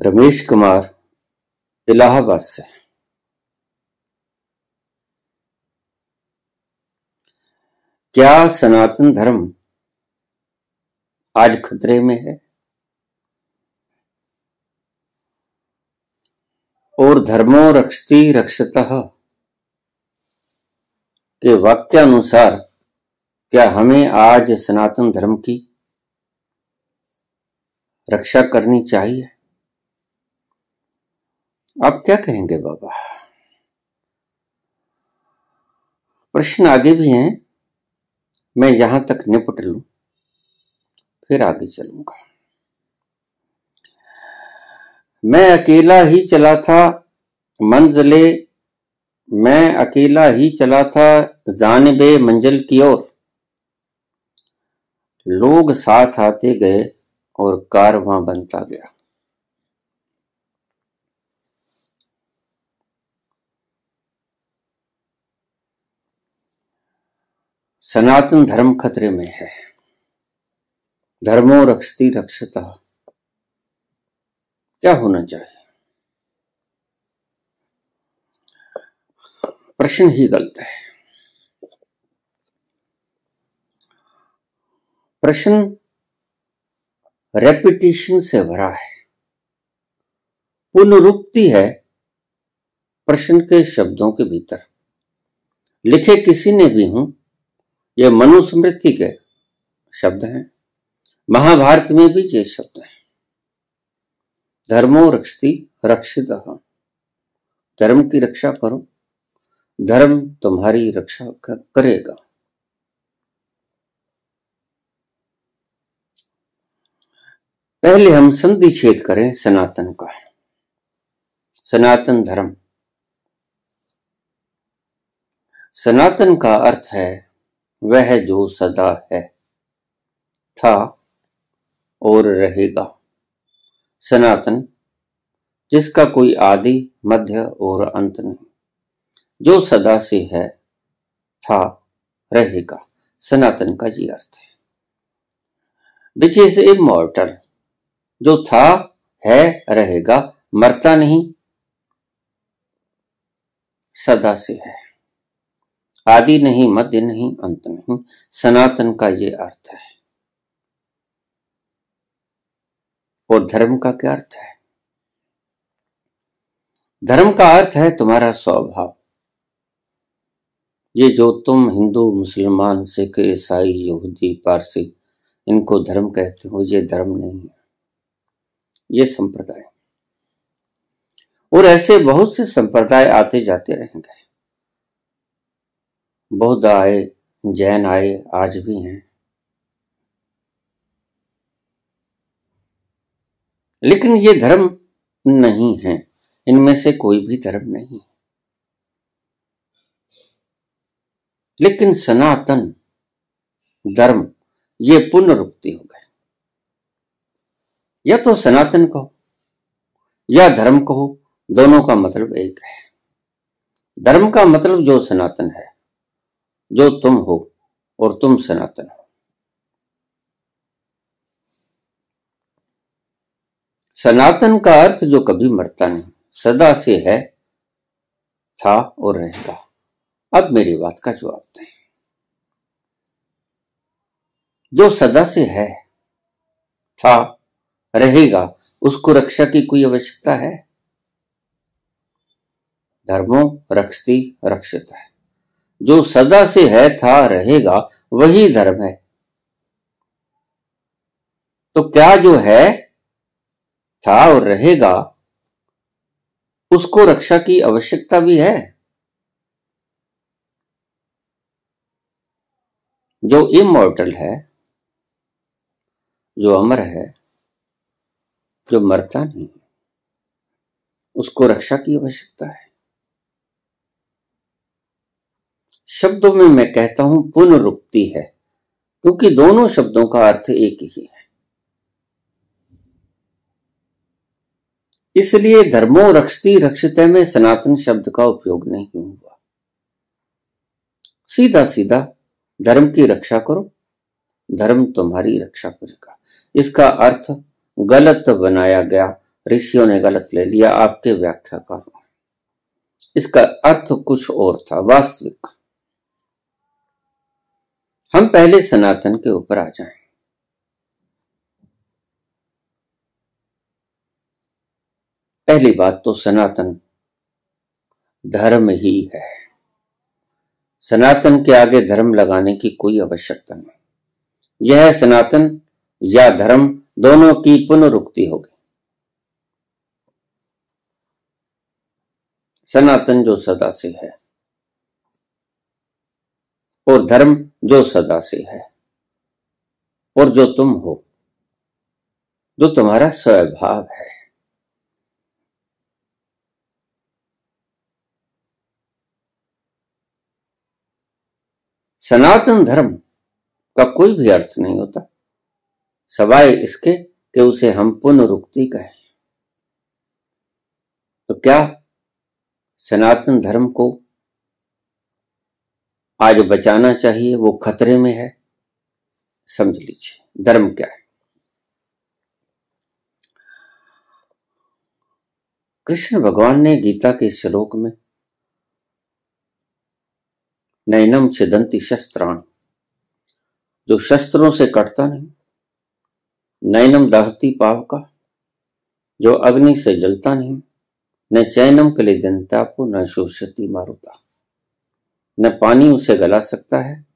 रमेश कुमार, इलाहाबाद से। क्या सनातन धर्म आज खतरे में है? और धर्मो रक्षति रक्षत के वाक्यानुसार क्या हमें आज सनातन धर्म की रक्षा करनी चाहिए? आप क्या कहेंगे बाबा? प्रश्न आगे भी हैं। मैं यहाँ तक निपट लू, फिर आगे चलूँगा। मैं अकेला ही चला था मंजिले, मैं अकेला ही चला था जानबे मंजिल की ओर। लोग साथ आते गए और कारवां बनता गया। सनातन धर्म खतरे में है। धर्मो रक्षती रक्षता। क्या होना चाहिए? प्रश्न ही गलत है। प्रश्न रेपिटेशन से भरा है। पुनरुक्ति है प्रश्न के शब्दों के भीतर। लिखे किसी ने भी हूँ ये मनुस्मृति के शब्द हैं। महाभारत में भी ये शब्द हैं। धर्मो रक्षति रक्षित। धर्म की रक्षा करो। धर्म तुम्हारी रक्षा करेगा। पहले हम संधि छेद करें सनातन का। सनातन धर्म। सनातन का अर्थ है वह जो सदा है, था और रहेगा। सनातन, जिसका कोई आदि, मध्य और अंत नहीं, जो सदा से है, था, रहेगा। सनातन का ये अर्थ है। विच इज़ इमोर्टल जो था, है, रहेगा, मरता नहीं, सदा से है। आदि नहीं, मध्य नहीं, अंत नहीं। सनातन का ये अर्थ है। और धर्म का क्या अर्थ है? धर्म का अर्थ है तुम्हारा स्वभाव। ये जो तुम हिंदू, मुसलमान, सिख, ईसाई, यहूदी, पारसी, इनको धर्म कहते हो, ये धर्म नहीं है। ये संप्रदाय। और ऐसे बहुत से संप्रदाय आते जाते रहेंगे। बौद्ध आए, जैन आए, आज भी हैं। लेकिन ये धर्म नहीं है। इनमें से कोई भी धर्म नहीं। लेकिन सनातन धर्म, ये पुनरुक्ति हो गए। या तो सनातन कहो, या धर्म कहो, दोनों का मतलब एक है। धर्म का मतलब जो सनातन है जो तुम हो और तुम सनातन हो। सनातन का अर्थ जो कभी मरता नहीं, सदा से है, था और रहेगा। अब मेरी बात का जवाब दें। जो सदा से है, था, रहेगा, उसको रक्षा की कोई आवश्यकता है? धर्मो, रक्षती, रक्षित है। जो सदा से है, था, रहेगा, वही धर्म है। तो क्या जो है, था और रहेगा, उसको रक्षा की आवश्यकता भी है? जो इमोर्टल है, जो अमर है, जो मरता नहीं, उसको रक्षा की आवश्यकता है। शब्दों में मैं कहता हूँ पुनरुक्ति है, क्योंकि दोनों शब्दों का अर्थ एक ही है। इसलिए धर्मो रक्षती रक्षित में सनातन शब्द का उपयोग नहीं हुआ। सीधा सीधा धर्म की रक्षा करो, धर्म तुम्हारी रक्षा करेगा। इसका अर्थ गलत बनाया गया, ऋषियों ने गलत ले लिया, आपके व्याख्याकारों इसका अर्थ कुछ और था, वास्तविक। हम पहले सनातन के ऊपर आ जाएँ। पहली बात तो सनातन धर्म ही है। सनातन के आगे धर्म लगाने की कोई आवश्यकता नहीं। यह सनातन या धर्म दोनों की पुनरुक्ति होगी सनातन जो सदा से है और धर्म जो सदा से है और जो तुम हो, जो तुम्हारा स्वभाव है। सनातन धर्म का कोई भी अर्थ नहीं होता। सवाए इसके कि उसे हम पुनरुक्ति कहें। तो क्या सनातन धर्म को आज बचाना चाहिए, वो खतरे में है। समझ लीजिए, धर्म क्या है? कृष्ण भगवान ने गीता के श्लोक में, नैनम छिदंती शस्त्राण। जो शस्त्रों से कटता नहीं, नैनम दहती पाव का। जो अग्नि से जलता नहीं, न चैनम के लिए जनता को न शोषती मारुता। न पानी उसे गला सकता है,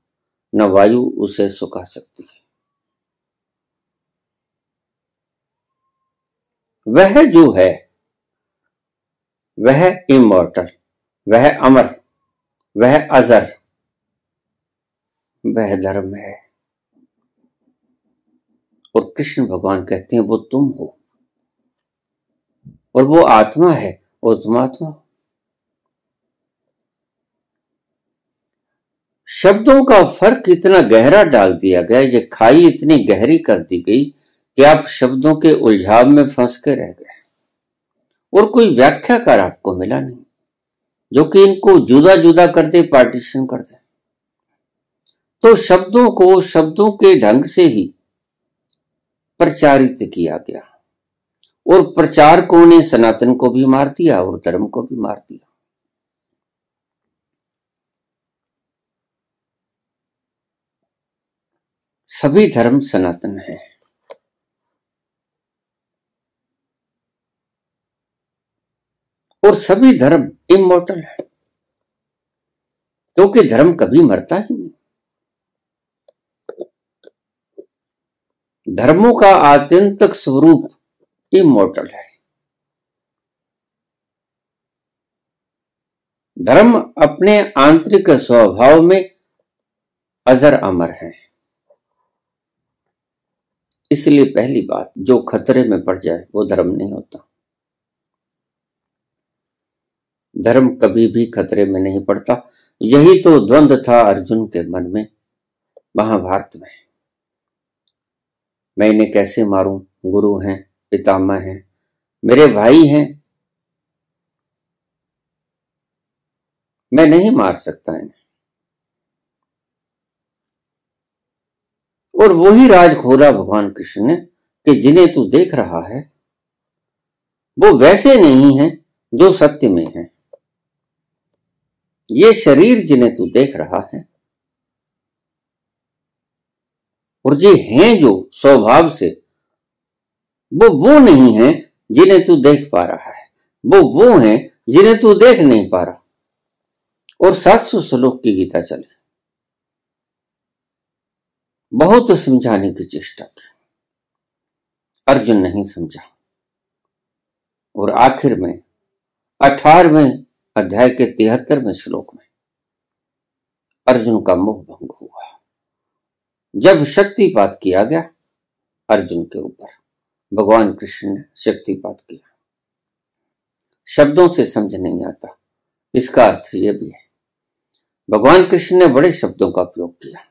न वायु उसे सुखा सकती है। वह जो है, वह इमोर्टल वह अमर, वह अजर, वह धर्म है। और कृष्ण भगवान कहते हैं, वो तुम हो। और वो आत्मा है और तुम आत्मा शब्दों का फ़र्क इतना गहरा डाल दिया गया, ये खाई इतनी गहरी कर दी गई कि आप शब्दों के उलझाव में फंस के रह गए। और कोई व्याख्याकार आपको मिला नहीं, जो कि इनको जुदा जुदा कर दे, पार्टीशन कर दे। तो शब्दों को शब्दों के ढंग से ही प्रचारित किया गया। और प्रचारकों ने सनातन को भी मार दिया और धर्म को भी मार दिया। सभी धर्म सनातन है। और सभी धर्म इमोटल है। क्योंकि धर्म कभी मरता ही नहीं। धर्मों का आत्यंतक स्वरूप इमोटल है। धर्म अपने आंतरिक स्वभाव में अजर अमर है। इसलिए पहली बात, जो खतरे में पड़ जाए, वो धर्म नहीं होता। धर्म कभी भी खतरे में नहीं पड़ता। यही तो द्वंद्व था अर्जुन के मन में, महाभारत में। मैं इन्हें कैसे मारूं? गुरु हैं, पितामह हैं, मेरे भाई हैं। मैं नहीं मार सकता इन्हें। और वही राज खोला भगवान कृष्ण ने कि जिन्हें तू देख रहा है, वो वैसे नहीं है जो सत्य में है। ये शरीर जिन्हें तू देख रहा है, और ये हैं जो स्वभाव से, वो वो नहीं है जिन्हें तू देख पा रहा है। वो वो है जिन्हें तू देख नहीं पा रहा। और सात सौ श्लोक की गीता चले। बहुत समझाने की चेष्टा की। अर्जुन नहीं समझा। और आखिर में, अठारहवें अध्याय के तिहत्तरवें श्लोक में, अर्जुन का मुख भंग हुआ। जब शक्तिपात किया गया, अर्जुन के ऊपर, भगवान कृष्ण ने शक्तिपात किया। शब्दों से समझ नहीं आता, इसका अर्थ यह भी है। भगवान कृष्ण ने बड़े शब्दों का उपयोग किया।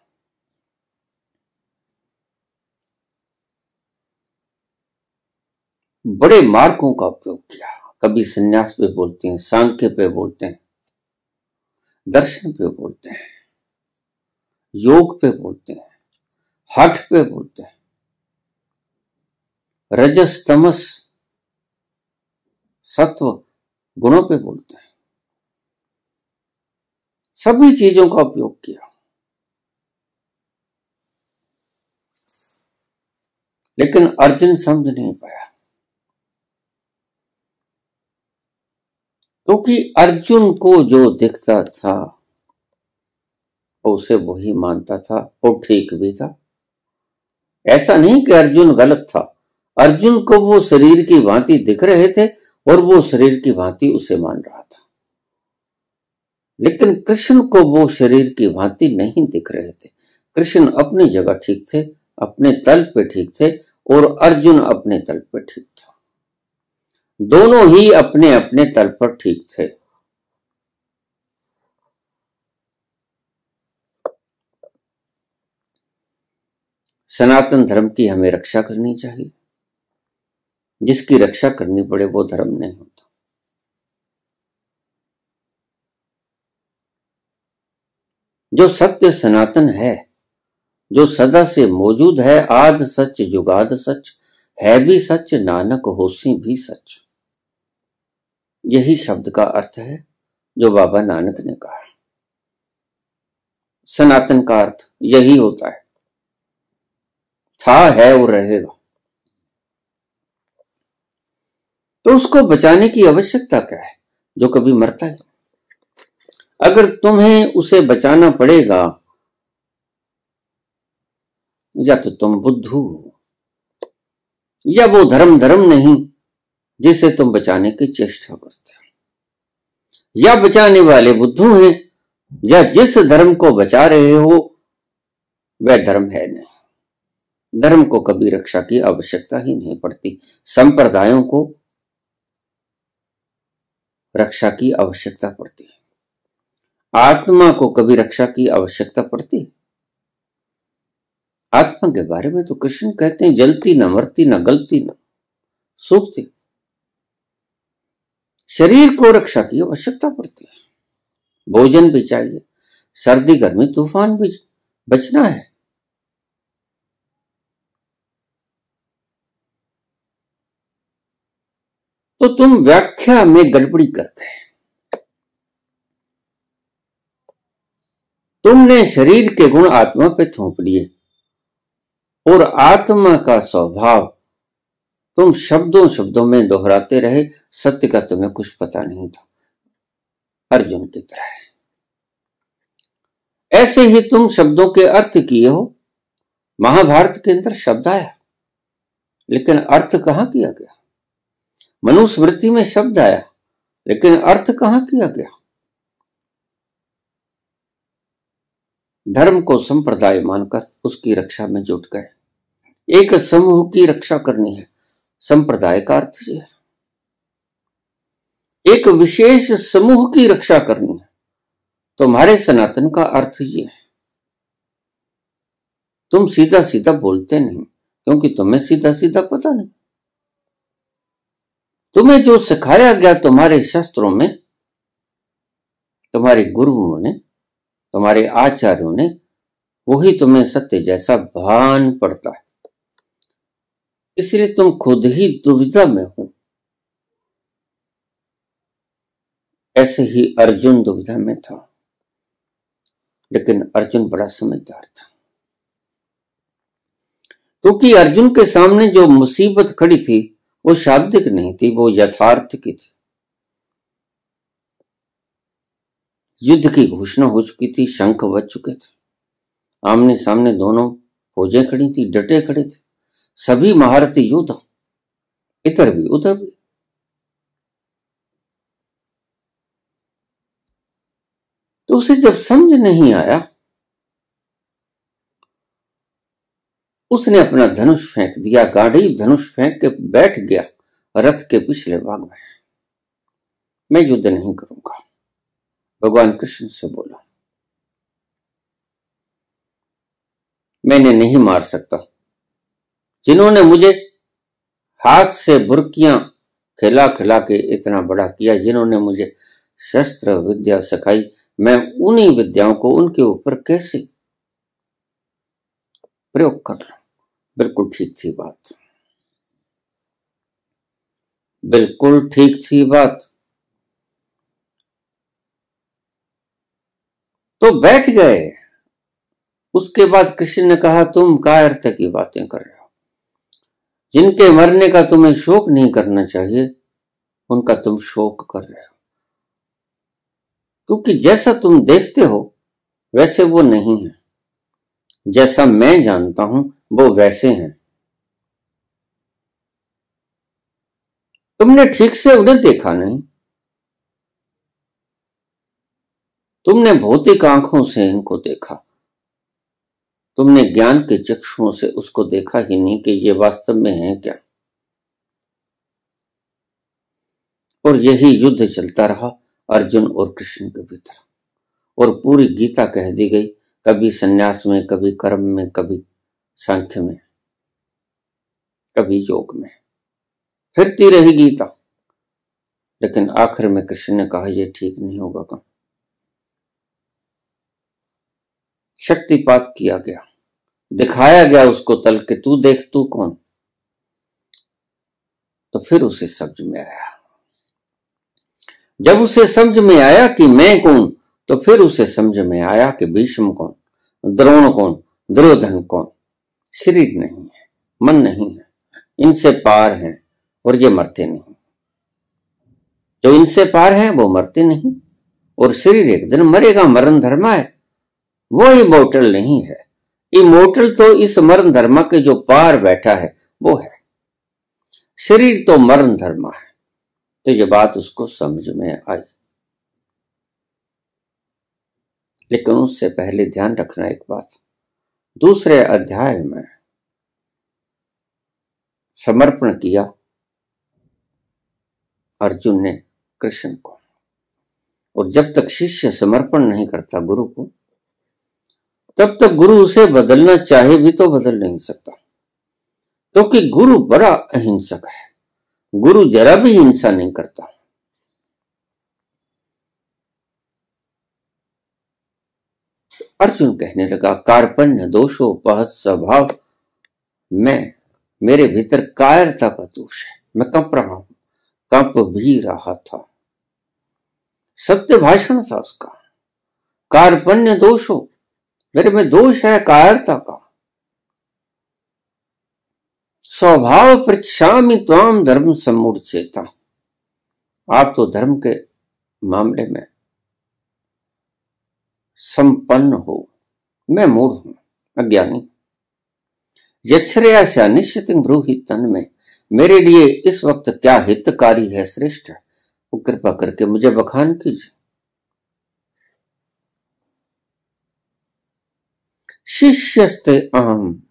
बड़े मार्गों का उपयोग किया। कभी संन्यास पे बोलते हैं, सांख्य पे बोलते हैं, दर्शन पे बोलते हैं, योग पे बोलते हैं, हठ पे बोलते हैं, रजस, तमस, सत्व, गुणों पे बोलते हैं। सभी चीज़ों का उपयोग किया। लेकिन अर्जुन समझ नहीं पाया। क्योंकि अर्जुन को जो दिखता था, उसे वही मानता था और ठीक भी था। ऐसा नहीं कि अर्जुन गलत था। अर्जुन को वो शरीर की भांति दिख रहे थे और वो शरीर की भांति उसे मान रहा था। लेकिन कृष्ण को वो शरीर की भांति नहीं दिख रहे थे। कृष्ण अपनी जगह ठीक थे, अपने तल पे ठीक थे और अर्जुन अपने तल पे ठीक था। दोनों ही अपने अपने तल पर ठीक थे। सनातन धर्म की हमें रक्षा करनी चाहिए। जिसकी रक्षा करनी पड़े, वो धर्म नहीं होता। जो सत्य सनातन है, जो सदा से मौजूद है, आद सच जुगाद सच, है भी सच, नानक होसी भी सच। यही शब्द का अर्थ है जो बाबा नानक ने कहा सनातन का अर्थ यही होता है। था, है और रहेगा। तो उसको बचाने की आवश्यकता क्या है जो कभी मरता है? अगर तुम्हें उसे बचाना पड़ेगा, या तो तुम बुद्धू हो, या वो धर्म धर्म नहीं जिसे तुम बचाने की चेष्टा करते हो। या बचाने वाले बुद्धू हैं, या जिस धर्म को बचा रहे हो, वह धर्म है नहीं। धर्म को कभी रक्षा की आवश्यकता ही नहीं पड़ती। संप्रदायों को रक्षा की आवश्यकता पड़ती। है आत्मा को कभी रक्षा की आवश्यकता पड़ती? आत्मा के बारे में तो कृष्ण कहते हैं, जलती न मरती न गलती न सूखती। शरीर को रक्षा की आवश्यकता पड़ती है। भोजन भी चाहिए, सर्दी, गर्मी, तूफ़ान भी बचना है। तो तुम व्याख्या में गड़बड़ी करते हैं। तुमने शरीर के गुण आत्मा पे थोप लिए और आत्मा का स्वभाव तुम शब्दों शब्दों में दोहराते रहे सत्य का तुम्हें कुछ पता नहीं था। अर्जुन की तरह ऐसे ही तुम शब्दों के अर्थ किए हो। महाभारत के अंदर शब्द आया। लेकिन अर्थ कहाँ किया गया? मनुस्मृति में शब्द आया, लेकिन अर्थ कहाँ किया गया? धर्म को संप्रदाय मानकर उसकी रक्षा में जुट गए। एक समूह की रक्षा करनी है। संप्रदाय का अर्थ यह है। एक विशेष समूह की रक्षा करनी है। तुम्हारे सनातन का अर्थ ये है। तुम सीधा सीधा बोलते नहीं, क्योंकि तुम्हें सीधा सीधा पता नहीं। तुम्हें जो सिखाया गया तुम्हारे शस्त्रों में, तुम्हारे गुरुओं ने, तुम्हारे आचार्यों ने, वही तुम्हें सत्य जैसा भान पड़ता है। इसलिए तुम खुद ही दुविधा में हो। ऐसे ही अर्जुन दुविधा में था। लेकिन अर्जुन बड़ा समझदार था। क्योंकि अर्जुन के सामने जो मुसीबत खड़ी थी, वो शाब्दिक नहीं थी, वो यथार्थ की थी। युद्ध की घोषणा हो चुकी थी, शंख बज चुके थे। आमने सामने दोनों फौजें खड़ी थी, डटे खड़े थे। सभी महारथी योद्धा, इधर भी, उधर भी। उसे जब समझ नहीं आया, उसने अपना धनुष फेंक दिया गाड़ी धनुष फेंक के बैठ गया, रथ के पिछले भाग में। मैं युद्ध नहीं करूँगा। भगवान कृष्ण से बोला, मैंने नहीं मार सकता। जिन्होंने मुझे हाथ से बुरकियाँ खिला खिला के इतना बड़ा किया, जिन्होंने मुझे शस्त्र विद्या सिखाई मैं उन्हीं विद्याओं को उनके ऊपर कैसे प्रयोग कर रहा हूँ बिल्कुल ठीक थी बात। बिल्कुल ठीक थी बात। तो बैठ गए। उसके बाद कृष्ण ने कहा, तुम काय अर्थ की बातें कर रहे हो। जिनके मरने का तुम्हें शोक नहीं करना चाहिए, उनका तुम शोक कर रहे हो। क्योंकि जैसा तुम देखते हो, वैसे वो नहीं है। जैसा मैं जानता हूँ, वो वैसे हैं। तुमने ठीक से उन्हें देखा नहीं। तुमने भौतिक आँखों से इनको देखा। तुमने ज्ञान के चक्षुओं से उसको देखा ही नहीं कि ये वास्तव में है क्या। और यही युद्ध चलता रहा। अर्जुन और कृष्ण के भीतर और पूरी गीता कह दी गई, कभी संन्यास में, कभी कर्म में, कभी सांख्य में, कभी योग में। फिरती रही गीता। लेकिन आखिर में कृष्ण ने कहा यह ठीक नहीं होगा कम। शक्तिपात किया गया। दिखाया गया उसको तल के, तू देख, तू कौन? तो फिर उसे समझ में आया जब उसे समझ में आया कि मैं कौन तो फिर उसे समझ में आया कि भीष्म कौन, द्रोण कौन, दुर्योधन कौन। शरीर नहीं है, मन नहीं है, इनसे पार है और ये मरते नहीं। जो इनसे पार है, वो मरते नहीं, और शरीर एक दिन मरेगा, मरण धर्म है। वो इमोटल नहीं है। इमोटल तो इस मरण धर्म के जो पार बैठा है, वो है। शरीर तो मरण धर्म है। तो ये बात उसको समझ में आई। लेकिन उससे पहले ध्यान रखना एक बात। दूसरे अध्याय में समर्पण किया अर्जुन ने कृष्ण को। और जब तक शिष्य समर्पण नहीं करता गुरु को, तब तक गुरु उसे बदलना चाहे भी तो बदल नहीं सकता, क्योंकि तो गुरु बड़ा अहिंसक है। गुरु जरा भी हिंसा नहीं करता। अर्जुन कहने लगा, कार्पण्य दोषोपहत स्वभाव। मैं, मेरे भीतर कायरता का दोष है। मैं कंप रहा हूँ, कंप भी रहा था। सत्य भाषण था उसका। कार्पण्य दोषो, मेरे में दोष है कायरता का। स्वभाव पृछामी त्वाम धर्म चेता। आप तो धर्म के मामले में संपन्न हो। मैं मूढ़ हूँ, अज्ञानी। यक्षरया से अनिश्चित ब्रूहि तन में। मेरे लिए इस वक्त क्या हितकारी है श्रेष्ठ? वो कृपा करके मुझे बखान कीजिए। शिष्यस्ते अहम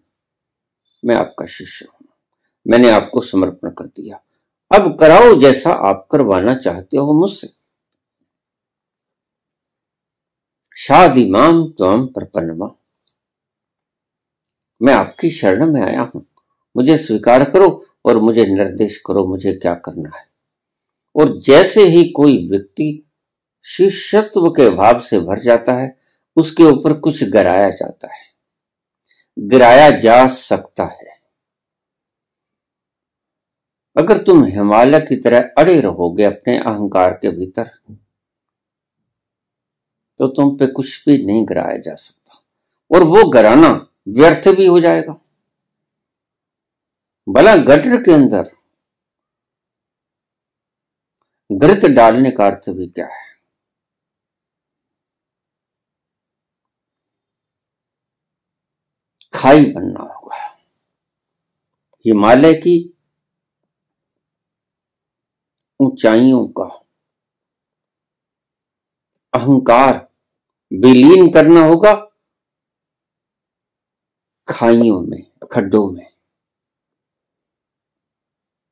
मैं आपका शिष्य हूँ। मैंने आपको समर्पण कर दिया। अब कराओ जैसा आप करवाना चाहते हो मुझसे। शादी माम त्वम प्रपन्नमा। मैं आपकी शरण में आया हूँ। मुझे स्वीकार करो और मुझे निर्देश करो मुझे क्या करना है। और जैसे ही कोई व्यक्ति शिष्यत्व के भाव से भर जाता है, उसके ऊपर कुछ गिराया जाता है। गिराया जा सकता है। अगर तुम हिमालय की तरह अड़े रहोगे अपने अहंकार के भीतर तो तुम पे कुछ भी नहीं गिराया जा सकता। और वो गराना व्यर्थ भी हो जाएगा। भला गटर के अंदर घृत डालने का अर्थ भी क्या है? खाई बनना होगा। हिमालय की ऊंचाइयों का। अहंकार विलीन करना होगा खाइयों में, खड्डों में।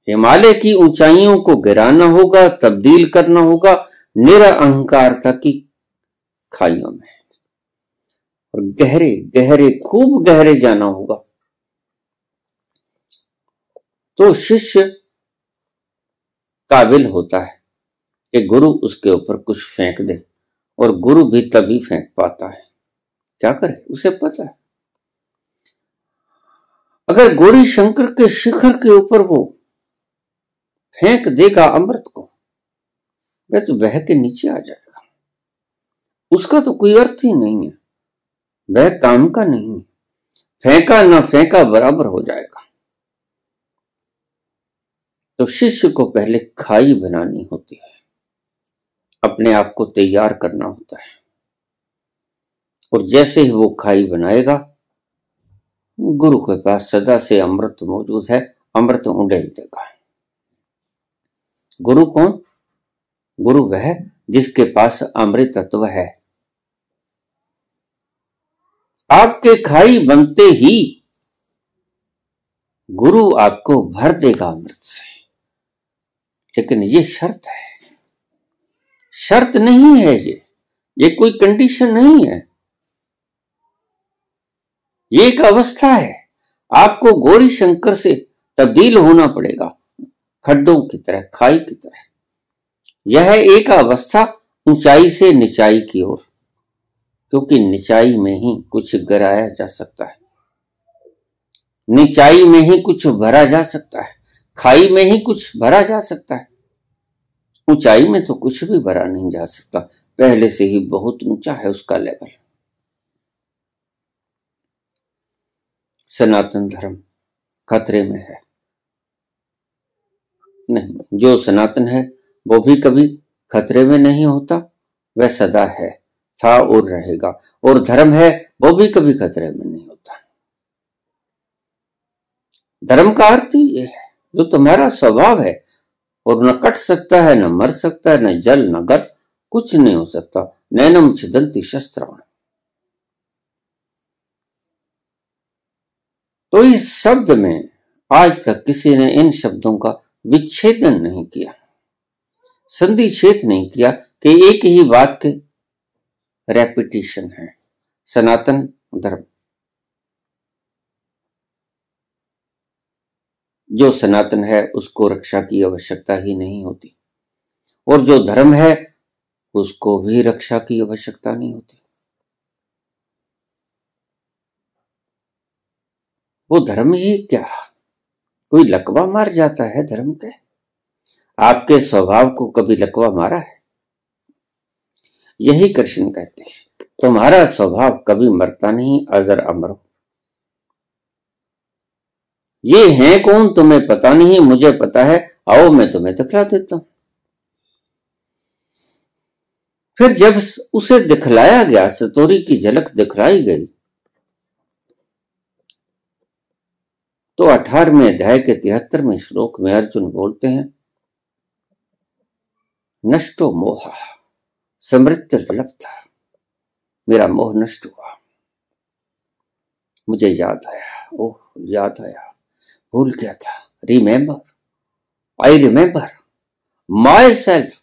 हिमालय की ऊंचाइयों को गिराना होगा, तब्दील करना होगा निरअहकारता की खाइयों में। और गहरे गहरे, खूब गहरे जाना होगा। तो शिष्य काबिल होता है कि गुरु उसके ऊपर कुछ फेंक दे और गुरु भी तभी फेंक पाता है। क्या करे? उसे पता है। अगर गौरी शंकर के शिखर के ऊपर वो फेंक देगा अमृत को, वह तो बह के नीचे आ जाएगा। उसका तो कोई अर्थ ही नहीं है। वह काम का नहीं है। फेंका ना फेंका बराबर हो जाएगा। तो शिष्य को पहले खाई बनानी होती है। अपने आप को तैयार करना होता है। और जैसे ही वो खाई बनाएगा, गुरु के पास सदा से अमृत मौजूद है, अमृत उड़ेल देगा। गुरु कौन? गुरु वह जिसके पास अमृत तत्व है। आपके खाई बनते ही गुरु आपको भर देगा अमृत से। लेकिन ये शर्त है। शर्त नहीं है ये। ये कोई कंडीशन नहीं है। ये एक अवस्था है। आपको गौरी शंकर से तब्दील होना पड़ेगा। खड्डों की तरह, खाई की तरह। यह एक अवस्था ऊंचाई से निचाई की ओर, क्योंकि निचाई में ही कुछ गराया जा सकता है। निचाई में ही कुछ भरा जा सकता है। खाई में ही कुछ भरा जा सकता है। ऊंचाई में तो कुछ भी भरा नहीं जा सकता। पहले से ही बहुत ऊँचा है उसका लेवल। सनातन धर्म खतरे में है। नहीं, जो सनातन है, वो भी कभी खतरे में नहीं होता, वह सदा है, था और रहेगा। और धर्म है, वो भी कभी खतरे में नहीं होता। धर्म का अर्थ ही ये है। जो तुम्हारा स्वभाव है और न कट सकता है, न मर सकता है, न जल, न गर कुछ नहीं हो सकता। नैनम छिदंती शस्त्राण। तो इस शब्द में आज तक किसी ने इन शब्दों का विच्छेदन नहीं किया संधि छेद नहीं किया कि एक ही बात के रेपिटेशन है। सनातन धर्म। जो सनातन है, उसको रक्षा की आवश्यकता ही नहीं होती। और जो धर्म है, उसको भी रक्षा की आवश्यकता नहीं होती। वो धर्म ही क्या? कोई लकवा मार जाता है धर्म के? आपके स्वभाव को कभी लकवा मारा है? यही कृष्ण कहते हैं, तुम्हारा स्वभाव कभी मरता नहीं, अजर अमर ये है कौन? तुम्हें पता नहीं मुझे पता है। आओ, मैं तुम्हें दिखला देता हूँ। फिर जब उसे दिखलाया गया, सतोरी की झलक दिखलाई गई तो अठारहवें अध्याय के तिहत्तरवें श्लोक में अर्जुन बोलते हैं, नष्टो मोह, समृद्ध था मेरा मोह नष्ट हुआ। मुझे याद आया, ओह, याद आया। भूल गया था। Remember I remember myself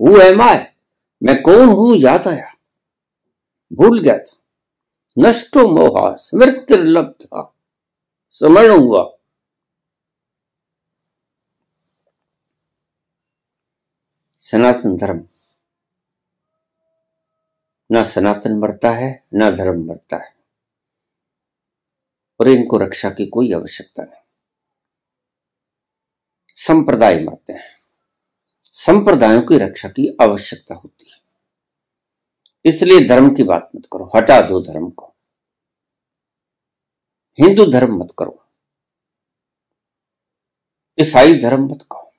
who am I मैं कौन हूँ? याद आया। भूल गया था। नष्टो मोहा स्मृति था। समरण हुआ। सनातन धर्म। ना सनातन मरता है, ना धर्म मरता है। और इनको रक्षा की कोई आवश्यकता नहीं। संप्रदाय मरते हैं। संप्रदायों की रक्षा की आवश्यकता होती है। इसलिए धर्म की बात मत करो, हटा दो धर्म को। हिंदू धर्म मत करो। ईसाई धर्म मत कहो।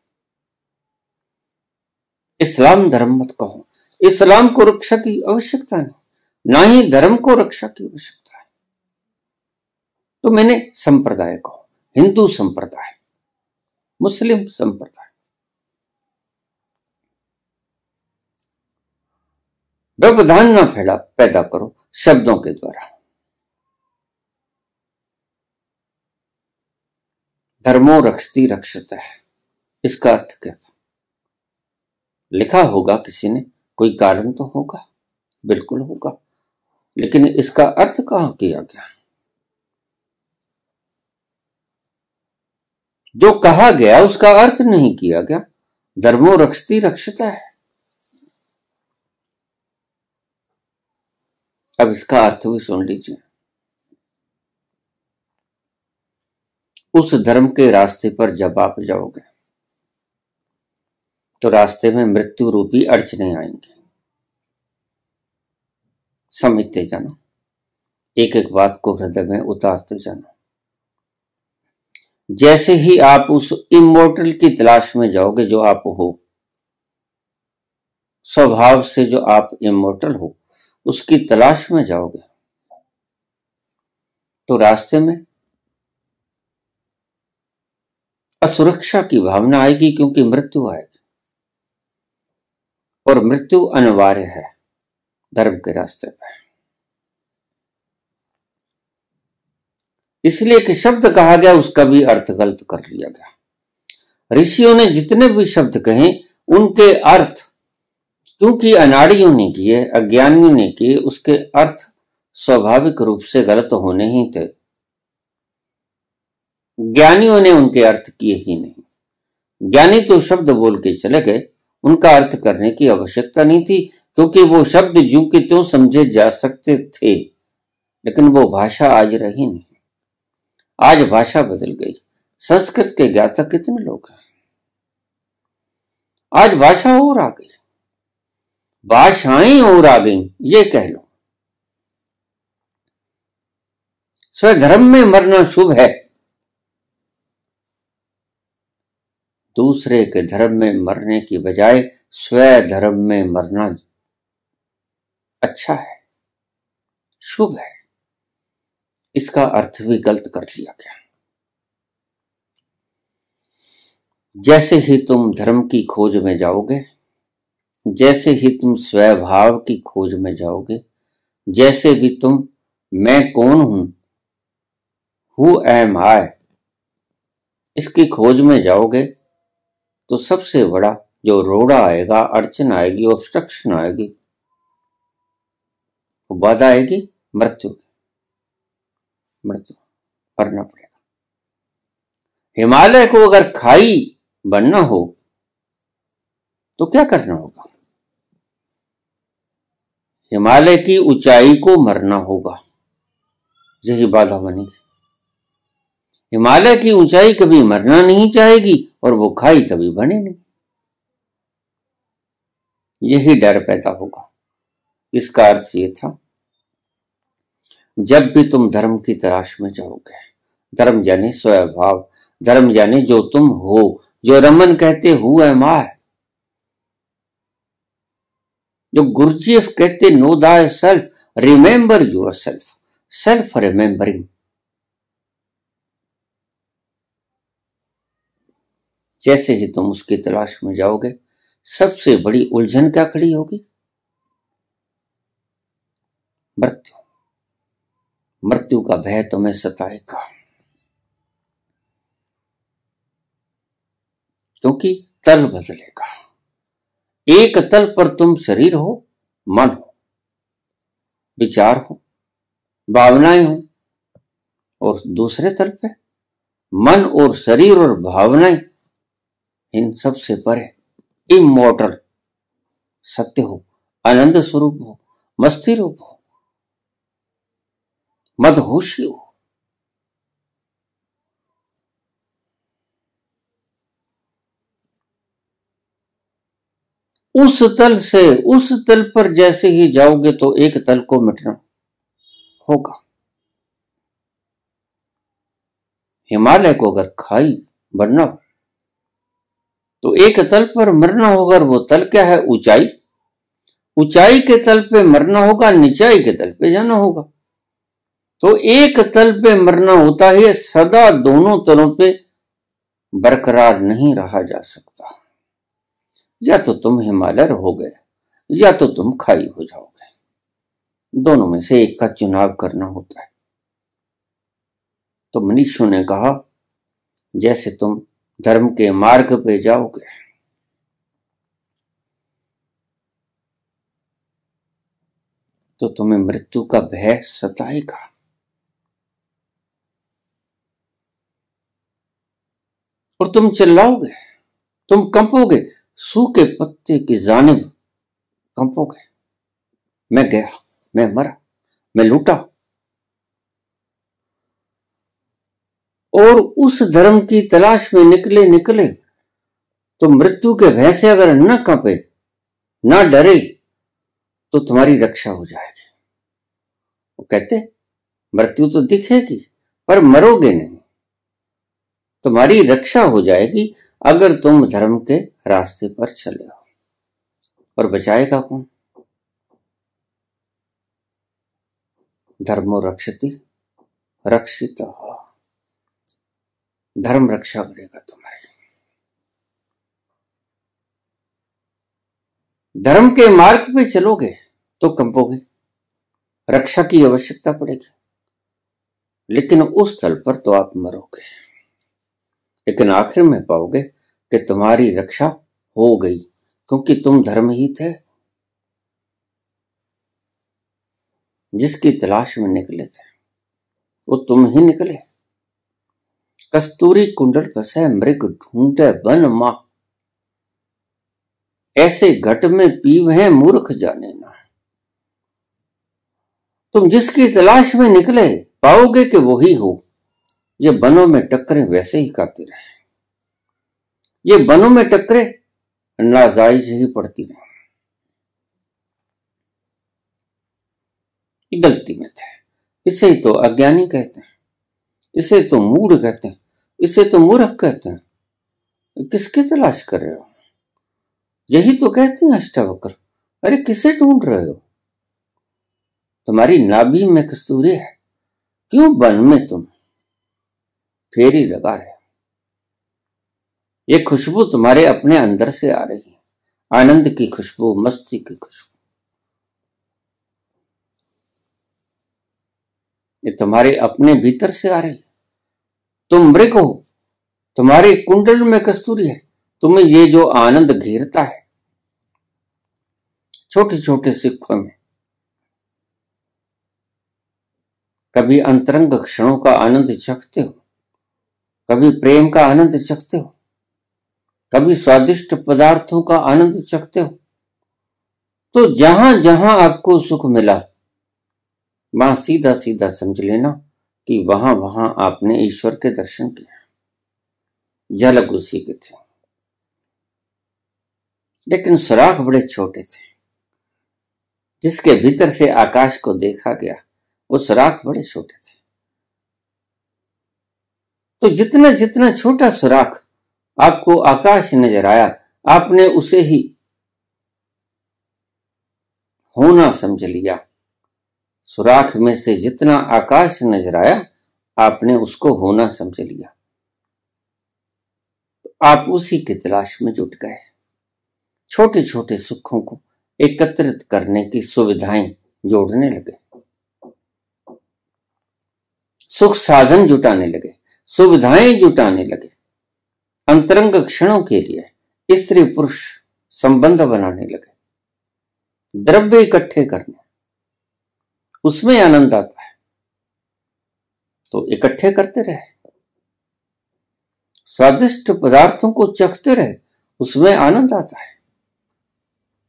इस्लाम धर्म मत कहो। इस्लाम को रक्षा की आवश्यकता नहीं, ना ही धर्म को रक्षा की आवश्यकता है। तो मैंने संप्रदाय कहो, हिंदू संप्रदाय। मुस्लिम संप्रदाय। व्यवधान ना फैला, पैदा करो शब्दों के द्वारा। धर्मो रक्षती रक्षत है, इसका अर्थ क्या था? लिखा होगा किसी ने, कोई कारण तो होगा, बिल्कुल होगा, लेकिन इसका अर्थ कहाँ किया गया? जो कहा गया, उसका अर्थ नहीं किया गया। धर्मो रक्षती रक्षता है। अब इसका अर्थ भी सुन लीजिए। उस धर्म के रास्ते पर जब आप जाओगे तो रास्ते में मृत्यु रूपी अड़चने आएँगे। समझते जाना। एक एक बात को हृदय में उतारते जाना। जैसे ही आप उस इमोर्टल की तलाश में जाओगे, जो आप हो, स्वभाव से जो आप इमोर्टल हो, उसकी तलाश में जाओगे तो रास्ते में असुरक्षा की भावना आएगी, क्योंकि मृत्यु आएगी। और मृत्यु अनिवार्य है, धर्म के रास्ते पर इसलिए कि शब्द कहा गया, उसका भी अर्थ गलत कर लिया गया। ऋषियों ने जितने भी शब्द कहे, उनके अर्थ, क्योंकि अनाड़ियों ने किए, अज्ञानियों ने किए, उसके अर्थ स्वाभाविक रूप से गलत होने ही थे। ज्ञानियों ने उनके अर्थ किए ही नहीं। ज्ञानी तो शब्द बोल के चले गए, उनका अर्थ करने की आवश्यकता नहीं थी, क्योंकि वो शब्द जू के त्यों समझे जा सकते थे, लेकिन वो भाषा आज रही नहीं। आज भाषा बदल गई। संस्कृत के ज्ञाता कितने लोग हैं? आज भाषा और आ गई। भाषाएँ और आ गई, ये कह लो। स्वधर्म में मरना शुभ है। दूसरे के धर्म में मरने की बजाय स्व धर्म में मरना अच्छा है। शुभ है। इसका अर्थ भी गलत कर लिया गया। जैसे ही तुम धर्म की खोज में जाओगे, जैसे ही तुम स्वभाव की खोज में जाओगे, जैसे भी तुम, मैं कौन हूँ? हु एम आई इसकी खोज में जाओगे तो सबसे बड़ा जो रोड़ा आएगा, अड़चन आएगी ऑब्स्ट्रक्शन आएगी, वो बाधा आएगी, मृत्यु की। मृत्यु मरना पड़ेगा। हिमालय को अगर खाई बनना हो तो क्या करना होगा? हिमालय की ऊंचाई को मरना होगा। यही बाधा बनेगी हिमालय की ऊंचाई कभी मरना नहीं चाहेगी और वो खाई कभी बने नहीं। यही डर पैदा होगा। इसका अर्थ ये था जब भी तुम धर्म की तलाश में जाओगे, धर्म यानी स्वभाव धर्म यानी जो तुम हो, जो रमन कहते हु जो गुरुजीएफ कहते know thy self, remember your self self remembering. जैसे ही तुम उसकी तलाश में जाओगे, सबसे बड़ी उलझन क्या खड़ी होगी? मृत्यु। मृत्यु का भय तुम्हें सताएगा। क्योंकि तल बदलेगा। एक तल पर तुम शरीर हो, मन हो, विचार हो, भावनाएँ हो, और दूसरे तल पे मन और शरीर और भावनाएँ, इन सबसे परे इमोटल सत्य हो, आनंद स्वरूप हो, मस्ती रूप हो मदहोशी हो उस तल से, उस तल पर जैसे ही जाओगे तो एक तल को मिटना होगा। हिमालय को अगर खाई बढ़ना हो तो एक तल पर मरना होगा वो तल क्या है? ऊंचाई। ऊंचाई के तल पे मरना होगा, निचाई के तल पे जाना होगा। तो एक तल पे मरना होता है, सदा दोनों तलों पे बरकरार नहीं रहा जा सकता। या तो तुम हिमालय हो गए, या तो तुम खाई हो जाओगे। दोनों में से एक का चुनाव करना होता है। तो मनीषु ने कहा, जैसे तुम धर्म के मार्ग पे जाओगे। तो तुम्हें मृत्यु का भय सताएगा। और तुम चिल्लाओगे, तुम कंपोगे, सूखे पत्ते की जानब कंपोगे। मैं गया, मैं मरा, मैं लूटा। और उस धर्म की तलाश में निकले निकले तो मृत्यु के भय से अगर न कंपे, ना डरे तो तुम्हारी रक्षा हो जाएगी। वो कहते, मृत्यु तो दिखेगी, पर मरोगे नहीं। तुम्हारी रक्षा हो जाएगी अगर तुम धर्म के रास्ते पर चले हो। और बचाएगा कौन? धर्मो रक्षति, रक्षित। धर्म रक्षा करेगा तुम्हारी धर्म के मार्ग पे चलोगे तो कंपोगे रक्षा की आवश्यकता पड़ेगी। लेकिन उस स्थल पर तो आप मरोगे। लेकिन आखिर में पाओगे कि तुम्हारी रक्षा हो गई, क्योंकि तुम धर्म ही। थे जिसकी तलाश में निकले थे, वो तुम ही निकले। कस्तूरी कुंडल कसे मृग ढूंढे बन माँ। ऐसे घट में पीव है मूर्ख जाने ना। तुम जिसकी तलाश में निकले, पाओगे कि वही हो। ये बनों में टक्करे वैसे ही खाते रहे। ये बनों में टक्करे नाजायज ही पड़ती रहे। गलती में थे इसे तो अज्ञानी कहते हैं। इसे तो मूड कहते हैं। इसे तो मूर्ख कहते हैं। किसकी तलाश कर रहे हो? यही तो कहते हैं अष्टावक्र। अरे किसे ढूंढ रहे हो? तुम्हारी नाभि में कस्तूरी है। क्यों बन में तुम? फेरी लगा रहे ये खुशबू तुम्हारे अपने अंदर से आ रही है। आनंद की खुशबू, मस्ती की खुशबू। ये तुम्हारे अपने भीतर से आ रही है। तुम मृग हो। तुम्हारे कुंडल में कस्तूरी है। तुम्हें ये जो आनंद घेरता है। छोटे छोटे सिक्कों में। कभी अंतरंग क्षणों का आनंद चखते हो। कभी प्रेम का आनंद चखते हो, कभी स्वादिष्ट पदार्थों का आनंद चखते हो। तो जहाँ जहाँ आपको सुख मिला, वहाँ सीधा सीधा समझ लेना कि वहाँ वहाँ आपने ईश्वर के दर्शन किया झलक उसी के थे। लेकिन सुराख बड़े छोटे थे। जिसके भीतर से आकाश को देखा गया, वो सुराख बड़े छोटे तो जितना जितना छोटा सुराख आपको आकाश नज़र आया, आपने उसे ही होना समझ लिया। सुराख में से जितना आकाश नज़र आया, आपने उसको होना समझ लिया। तो आप उसी की तलाश में जुट गए। छोटे छोटे सुखों को एकत्रित करने की सुविधाएँ जोड़ने लगे। सुख साधन जुटाने लगे। सुविधाएँ जुटाने लगे। अंतरंग क्षणों के लिए स्त्री पुरुष संबंध बनाने लगे। द्रव्य इकट्ठे करने, उसमें आनंद आता है। तो इकट्ठे करते रहे। स्वादिष्ट पदार्थों को चखते रहे, उसमें आनंद आता है।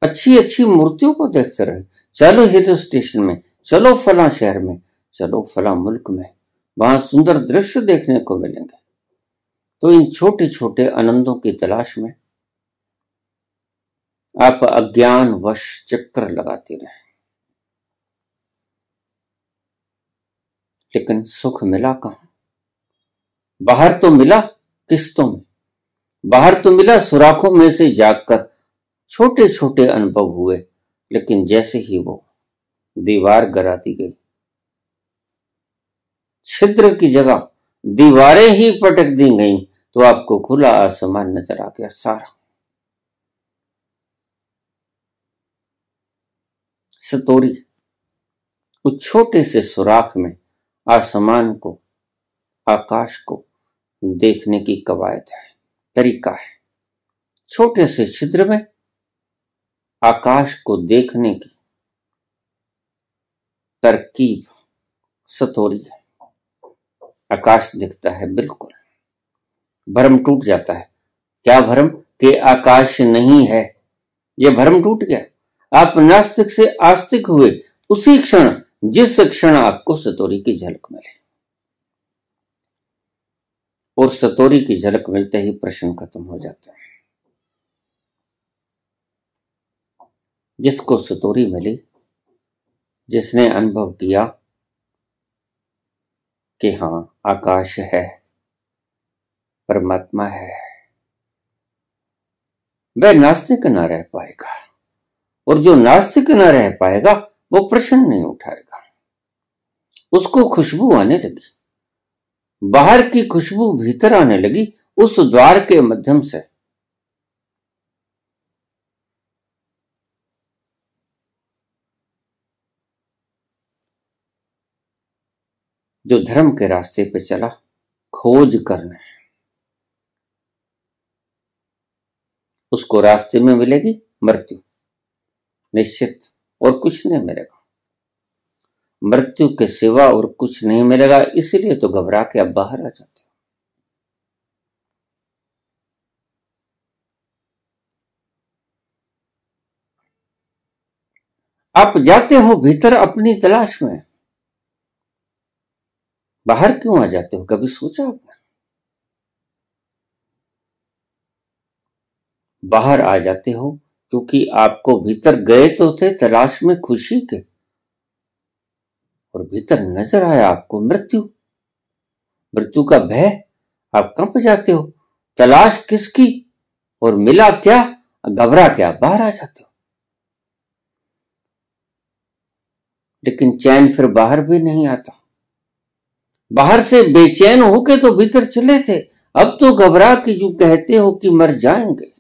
अच्छी अच्छी मूर्तियों को देखते रहे। चलो हिल स्टेशन में, चलो फला शहर में, चलो फला मुल्क में। वहाँ सुंदर दृश्य देखने को मिलेंगे। तो इन छोटे छोटे आनंदों की तलाश में आप अज्ञान वश चक्कर लगाते रहे। लेकिन सुख मिला कहा? बाहर तो मिला किस्तों में। बाहर तो मिला सुराखों में से जागकर छोटे छोटे अनुभव हुए, लेकिन जैसे ही वो दीवार गराती गई छिद्र की जगह दीवारें ही पटक दी गई तो आपको खुला आसमान नज़र आ गया सारा। सतोरी, उस छोटे से सुराख में आसमान को, आकाश को देखने की कवायद है, तरीका है। छोटे से छिद्र में आकाश को देखने की तरकीब, सतोरी है। आकाश दिखता है, बिल्कुल। भरम टूट जाता है। क्या भरम के आकाश नहीं है? यह भरम टूट गया। आप नास्तिक से आस्तिक हुए, उसी क्षण, जिस क्षण आपको सतोरी की झलक मिले। और सतोरी की झलक मिलते ही प्रश्न खत्म हो जाता है। जिसको सतोरी मिली, जिसने अनुभव किया कि हाँ आकाश है, परमात्मा है। वह नास्तिक ना रह पाएगा और जो नास्तिक ना रह पाएगा, वो प्रश्न नहीं उठाएगा। उसको खुशबू आने लगी, बाहर की खुशबू भीतर आने लगी, उस द्वार के माध्यम से। जो धर्म के रास्ते पे चला, खोज करने उसको रास्ते में मिलेगी मृत्यु। निश्चित, और कुछ नहीं मिलेगा। मृत्यु के सिवा और कुछ नहीं मिलेगा, इसलिए तो घबरा के अब बाहर आ जाते आप जाते हो भीतर अपनी तलाश में। बाहर क्यों आ जाते हो? कभी सोचा आपने? बाहर आ जाते हो क्योंकि आपको भीतर गए तो थे तलाश में खुशी के। और भीतर नज़र आया आपको मृत्यु। मृत्यु का भय, आप कंप जाते हो। तलाश किसकी? और मिला क्या? घबरा क्या? बाहर आ जाते हो। लेकिन चैन फिर बाहर भी नहीं आता। बाहर से बेचैन होके तो भीतर चले थे। अब तो घबरा के जो कहते हो कि मर जाएँगे।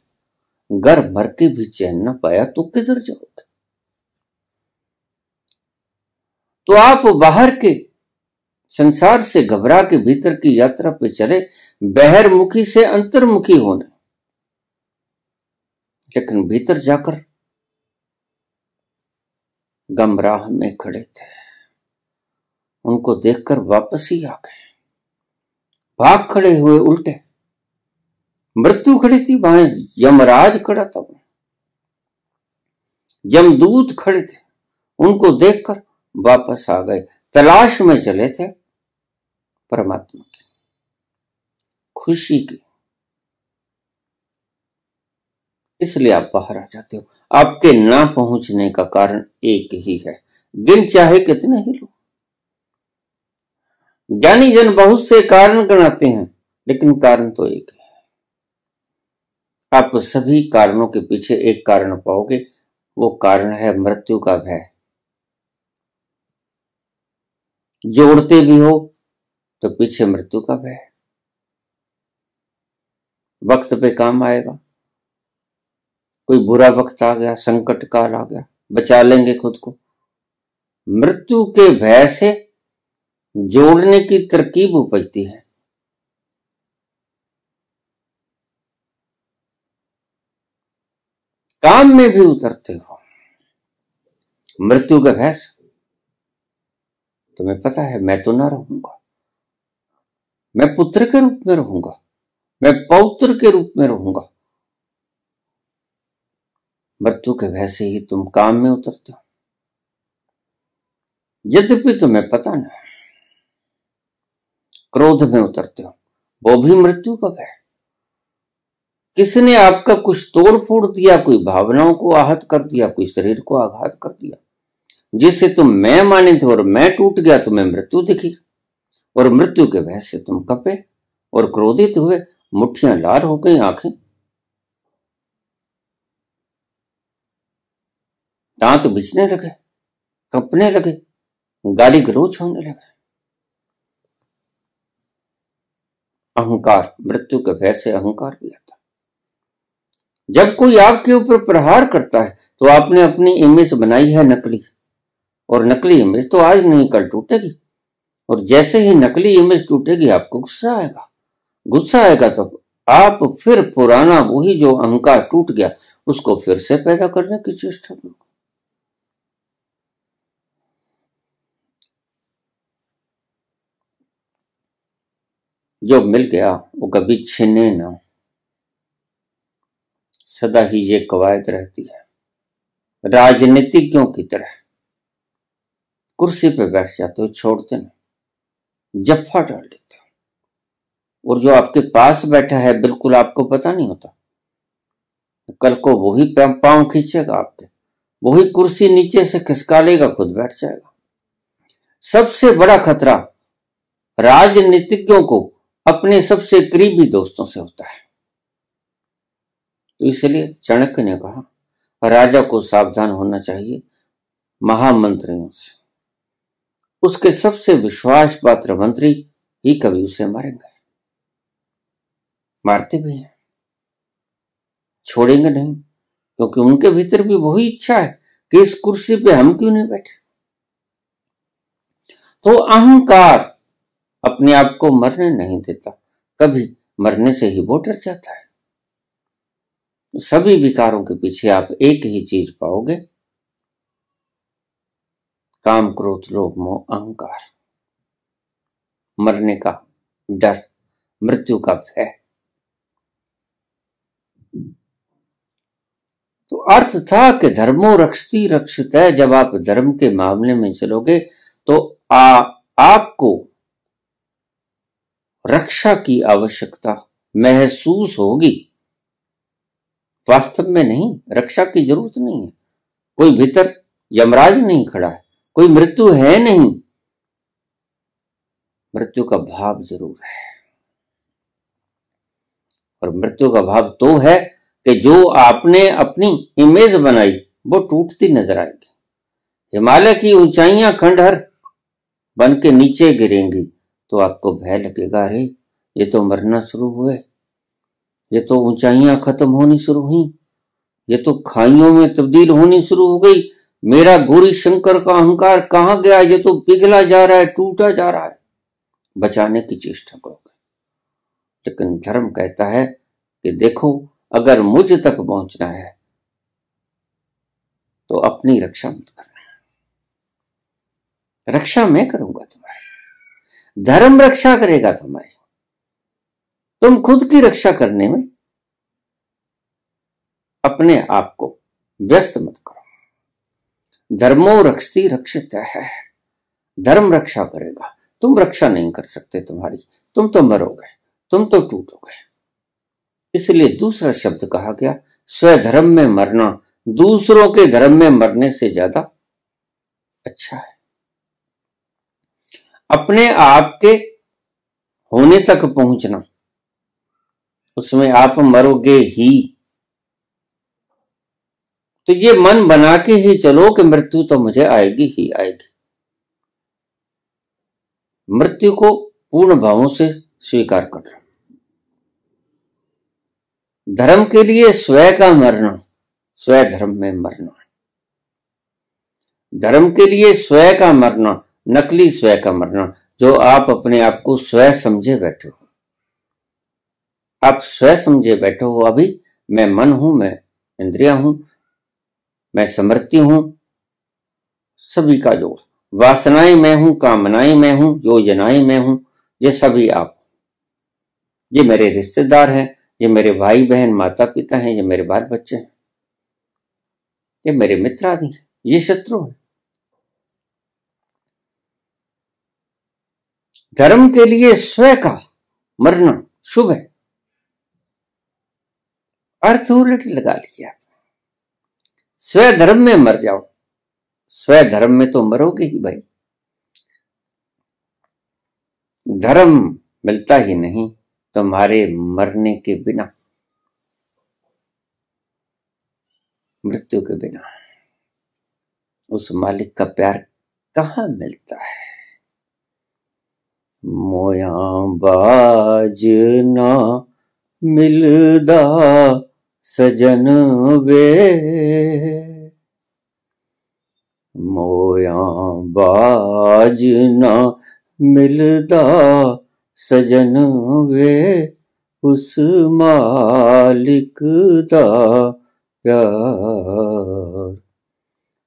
घर भर के भी चैन ना पाया तो किधर जाओगे? तो आप बाहर के संसार से घबरा के भीतर की यात्रा पे चले बहरमुखी से अंतर्मुखी होने। लेकिन भीतर जाकर गमराह में खड़े थे। उनको देखकर वापस ही आ गए। भाग खड़े हुए उल्टे। मृत्यु खड़ी थी, वहाँ यमराज खड़ा था। यमदूत खड़े थे, उनको देखकर वापस आ गए। तलाश में चले थे परमात्मा की। खुशी की। इसलिए आप बाहर आ जाते हो। आपके ना पहुँचने का कारण एक ही है। गिन चाहे कितने ही लोग ज्ञानी जन बहुत से कारण गणाते हैं, लेकिन कारण तो एक है। आप सभी कारणों के पीछे एक कारण पाओगे, वो कारण है मृत्यु का भय। जोड़ते भी हो तो पीछे मृत्यु का भय। वक्त पे काम आएगा। कोई बुरा वक्त आ गया, संकट काल आ गया, बचा लेंगे खुद को। मृत्यु के भय से जोड़ने की तरकीब उपजती है। काम में भी उतरते हो। मृत्यु का भय तुम्हें पता है, मैं तो ना रहूँगा। मैं पुत्र के रूप में रहूँगा। मैं पौत्र के रूप में रहूँगा। मृत्यु के भय से ही तुम काम में उतरते हो। यद्यपि तुम्हें पता नहीं क्रोध में उतरते हो। वो भी मृत्यु का भय किसने आपका कुछ तोड़ फोड़ दिया, कोई भावनाओं को आहत कर दिया, कोई शरीर को आघात कर दिया? जिससे तुम मैं माने थे और मैं टूट गया, तुम्हें मृत्यु दिखी। और मृत्यु के भय से तुम कपे और क्रोधित हुए मुठियाँ लाल हो गई आँखें। दांत बिछने लगे, कपने लगे, गाली गलोच होने लगे। अहंकार, मृत्यु के भय से अहंकार भी आता जब कोई आपके ऊपर प्रहार करता है तो आपने अपनी इमेज बनाई है नकली। और नकली इमेज तो आज नहीं, कल टूटेगी। और जैसे ही नकली इमेज टूटेगी, आपको गुस्सा आएगा। गुस्सा आएगा तो आप फिर पुराना, वही जो अहंकार टूट गया, उसको फिर से पैदा करने की चेष्टा करोगे। जो मिल गया, वो कभी छिने ना। सदा ही ये कवायद रहती है। राजनीतिज्ञों की तरह? कुर्सी पे बैठ जाते हो, छोड़ते नहीं। जफ्फा डाल देते हो। और जो आपके पास बैठा है, बिल्कुल आपको पता नहीं होता। कल को वही पाँव खींचेगा आपके। वही कुर्सी नीचे से खिसका लेगा खुद बैठ जाएगा। सबसे बड़ा खतरा, राजनीतिज्ञों को अपने सबसे करीबी दोस्तों से होता है। तो इसलिए चाणक्य ने कहा, राजा को सावधान होना चाहिए महामंत्रियों से। उसके सबसे विश्वास पात्र मंत्री ही कभी उसे मारेंगे। मारते भी हैं। छोड़ेंगे नहीं, क्योंकि उनके भीतर भी वही इच्छा है कि इस कुर्सी पे हम क्यों नहीं बैठे। तो अहंकार अपने आप को मरने नहीं देता। कभी मरने से ही वो डर जाता है। सभी विकारों के पीछे आप एक ही चीज़ पाओगे। काम क्रोध लोभ मोह अहंकार। मरने का डर मृत्यु का भय। तो अर्थ था कि धर्मो रक्षती रक्षित। है जब आप धर्म के मामले में चलोगे तो आ, आपको रक्षा की आवश्यकता महसूस होगी। वास्तव में नहीं, रक्षा की ज़रूरत नहीं है। कोई भीतर यमराज नहीं खड़ा है, कोई मृत्यु है नहीं। मृत्यु का भाव ज़रूर है। और मृत्यु का भाव तो है कि जो आपने अपनी इमेज बनाई, वो टूटती नज़र आएगी। हिमालय की ऊंचाइयाँ खंडहर बन के नीचे गिरेंगी। तो आपको भय लगेगा, अरे, ये तो मरना शुरू हुए। ये तो ऊंचाइयाँ खत्म होनी शुरू हुई। ये तो खाइयों में तब्दील होनी शुरू हो गई। मेरा गोरी शंकर का अहंकार कहाँ गया? ये तो पिघला जा रहा है, टूटा जा रहा है। बचाने की चेष्टा करोगे। लेकिन धर्म कहता है कि देखो, अगर मुझ तक पहुँचना है तो अपनी रक्षा मत करना। रक्षा मैं करूँगा तुम्हारी। धर्म रक्षा करेगा तुम्हारी तुम खुद की रक्षा करने में अपने आप को व्यस्त मत करो। धर्मो रक्षती रक्षित। है धर्म रक्षा करेगा। तुम रक्षा नहीं कर सकते तुम्हारी। तुम तो मरोगे। तुम तो टूटोगे। इसलिए दूसरा शब्द कहा गया, स्वधर्म में मरना दूसरों के धर्म में मरने से ज़्यादा अच्छा है। अपने आप के होने तक पहुँचना। उसमें आप मरोगे ही। तो ये मन बना के ही चलो कि मृत्यु तो मुझे आएगी ही आएगी। मृत्यु को पूर्ण भावों से स्वीकार कर लो धर्म के लिए स्वय का मरना स्वय धर्म में मरना। धर्म के लिए स्वय का मरना नकली स्वय का मरना जो आप अपने आप को स्वय समझे बैठे हो। आप स्वय समझे बैठे हो, अभी मैं मन हूँ, मैं इंद्रिया हूँ, मैं समृति हूँ, सभी का जोड़। वासनाएँ मैं हूँ, कामनाएँ मैं हूँ, योजनाएँ मैं हूँ, ये सभी आप ये मेरे रिश्तेदार हैं, ये मेरे भाई बहन माता पिता हैं, ये मेरे बाल बच्चे हैं, ये मेरे मित्र आदि ये शत्रु हैं। धर्म के लिए स्व का मरना शुभ है। अर्थ उलट लगा लिया। स्व धर्म में मर जाओ। स्व धर्म में तो मरोगे ही भाई। धर्म मिलता ही नहीं तुम्हारे मरने के बिना। मृत्यु के बिना। उस मालिक का प्यार कहा मिलता है? मोया बाज ना मिलदा सजन वे। मोया बाज ना मिलदा सजन वे। उस मालिक दा प्यार।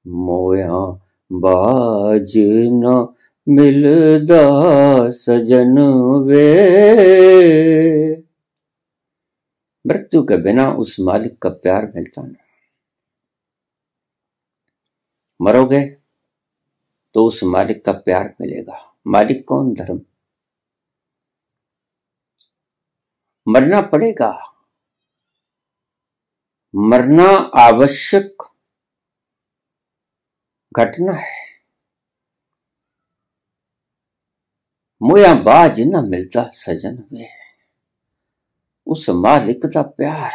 मोया बाज न मिलदा सजन वे मृत्यु के बिना उस मालिक का प्यार मिलता नहीं। मरोगे तो उस मालिक का प्यार मिलेगा। मालिक कौन धर्म? मरना पड़ेगा। मरना आवश्यक घटना है। मोया बाज न मिलता सजन वे। उस मालिक का प्यार।